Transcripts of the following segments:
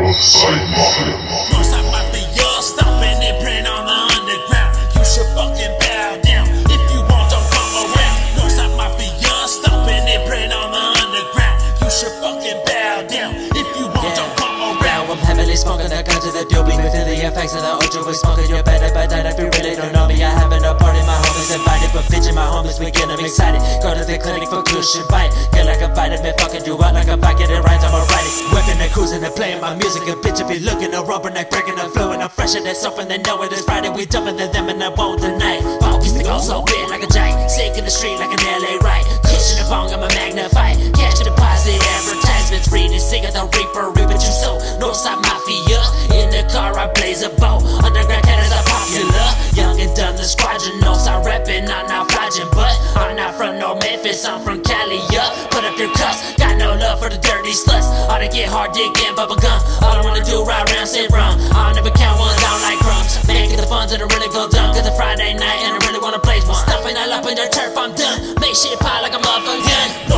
Northside Mafia. I'm heavily smoking the ganja, the doobie Within the effects of the ojo, we smoking your better by that if you really don't know me I having a party, my homies invited. But bitchin' my homies, we get them excited. Go to the clinic for cushion bite Get like a vitamin, fucking you out like a bucket It rhymes, I'ma write Whipping and cruising and playing my music. A bitch be looking, a rubberneck breaking, I'm flowing I'm fresher than and they know it is Friday. We dumping than them and I won't deny Focus to go so big like a giant. Sick in the street like an LA right Cushion the bong, I'm a magnify Cash deposit, advertisements Reading, singing the reaper, reaping you so. Northside the car, I blaze a bow Underground cannons are popular. Young and done, the squadron knows I reppin', I'm not flogging But I'm not from no Memphis, I'm from Cali, yeah. Put up your cuffs, got no love for the dirty sluts. All to get hard digging, bubble gum. All I wanna do, ride around, sit wrong I'll never count ones out like crumbs. Man, get the funds and I really go dumb. Cause it's Friday night and I really wanna blaze one. Stumping all up in their turf, I'm done. Make shit pile like a motherfucking gun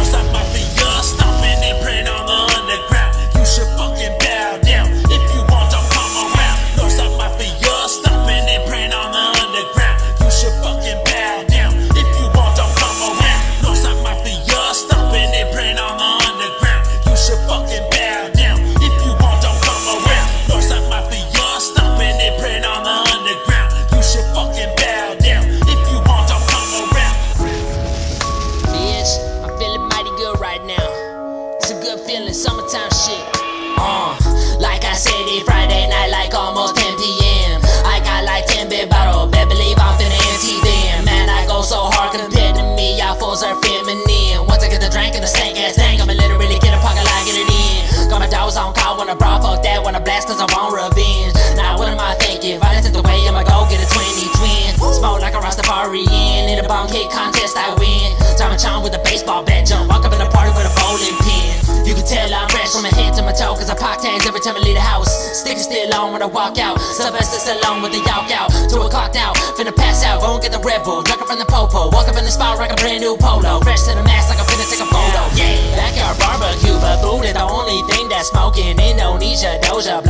get the drink and the stank ass thing, I'ma literally get a pocket like get it in. Got my dogs on call when I bra, fuck that when I blast, cause I want revenge. Now, what am I thinking? If I took the way, I'ma go get a 20 twin. Smoke like a Rastafarian, in a bomb kick contest, I win. Time a chong with a baseball bat jump. Walk up in the party with a bowling pin. You can tell I'm fresh from my head to my toe, cause I pop tags every time I leave the house. Stick still on when I walk out. Sylvester Stallone with the yawk out. Two o'clock out, finna pass out. Go and get the Red Bull, drinking from the popo. Walk up in the spot like a brand new polo. Fresh to the mask like I'm finna take a photo. Yeah, backyard barbecue, but food is the only thing that's smoking. Indonesia, Doja,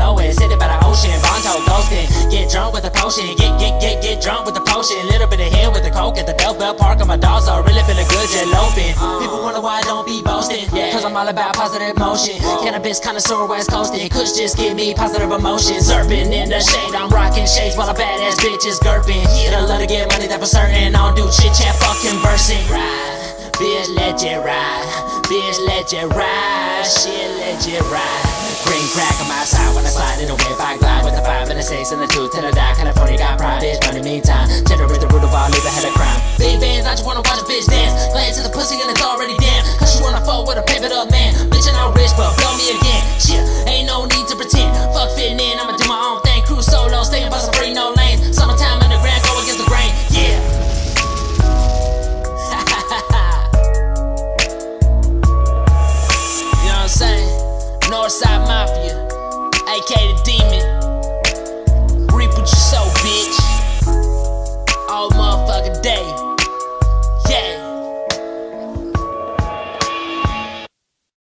with the potion, get, get, get, get drunk with the potion. Little bit of hair with the coke at the Bell Park, and my dogs are really feeling good, just loping. People wonder why I don't be boasting. Cause I'm all about positive motion. Cannabis connoisseur, West Coasting. Kush just give me positive emotion. Surfing in the shade, I'm rocking shades while a badass bitch is gurping. Yeah, I love to get money, that for certain. I don't do chit chat, fucking versing. Ride, bitch, let you ride. Bitch, let you ride. Shit, let you ride. Green crack on my side when I slide in the whip. I glide with the five and the six and the two till I die. California got pride, day.